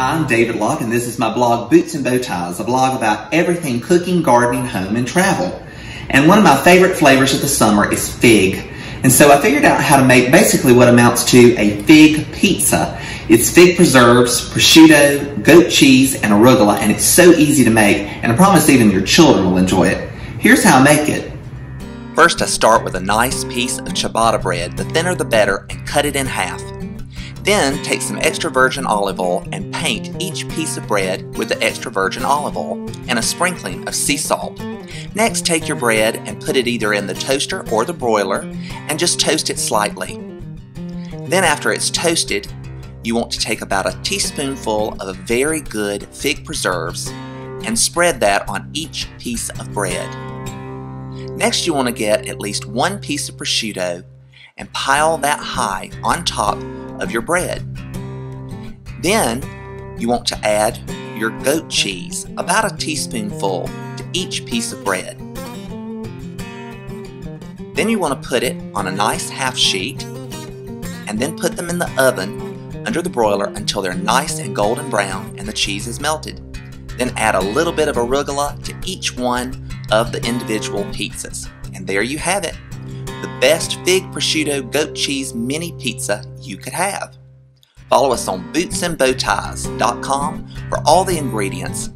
Hi, I'm David Locke, and this is my blog Boots and Bow Ties, a blog about everything cooking, gardening, home, and travel. And one of my favorite flavors of the summer is fig. And so I figured out how to make basically what amounts to a fig pizza. It's fig preserves, prosciutto, goat cheese, and arugula, and it's so easy to make, and I promise even your children will enjoy it. Here's how I make it. First, I start with a nice piece of ciabatta bread, the thinner the better, and cut it in half. Then take some extra virgin olive oil and paint each piece of bread with the extra virgin olive oil and a sprinkling of sea salt. Next, take your bread and put it either in the toaster or the broiler and just toast it slightly. Then after it's toasted, you want to take about a teaspoonful of very good fig preserves and spread that on each piece of bread. Next you want to get at least one piece of prosciutto and pile that high on top of your bread. Then you want to add your goat cheese, about a teaspoonful, to each piece of bread. Then you want to put it on a nice half sheet and then put them in the oven under the broiler until they're nice and golden brown and the cheese is melted. Then add a little bit of arugula to each one of the individual pizzas. And there you have it the best fig prosciutto goat cheese mini pizza you could have. Follow us on bootsandbowties.com for all the ingredients